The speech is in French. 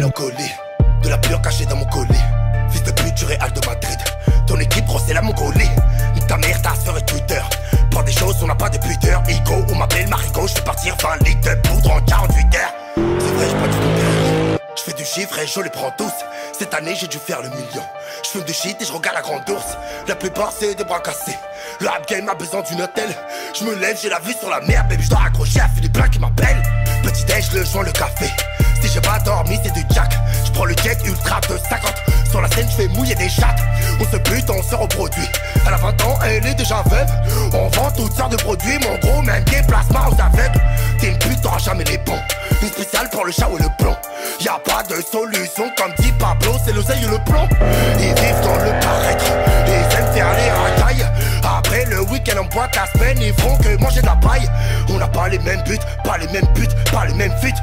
de la pure cachée dans mon colis. Fils de pute du Real de Madrid. Ton équipe c'est la Mongolie. Nique ta mère, ta soeur et Twitter. Pour des choses, on n'a pas de pudeur. Ego, on m'appelle Marigot, je vais partir 20 litres de poudre en 48 heures. C'est vrai, j'ai pas du tout Je fais du chiffre et je les prends tous. Cette année, j'ai dû faire le million. Je fume du shit et je regarde la grande ours. La plupart, c'est des bras cassés. Le rap game a besoin d'une hôtel. Je me lève, j'ai la vue sur la mer, baby, je dois accrocher à Philippe qui m'appelle. Petit déj, le joint, le café. J'ai pas dormi, c'est du jack. Je prends le jet ultra de 50. Sur la scène, je fais mouiller des chattes. On se bute, on se reproduit. Elle a 20 ans, elle est déjà veuve. On vend toutes sortes de produits, mon gros, même des placements aux aveugles. T'es une pute, t'auras jamais les bons. Une spéciale pour le chat ou le plomb. Y a pas de solution, comme dit Pablo, c'est l'oseille ou le plomb. Ils vivent dans le paraître, ils aiment faire les racailles. Après le week-end en boîte, la semaine, ils font que manger de la paille. On n'a pas les mêmes buts, pas les mêmes buts, pas les mêmes fuites.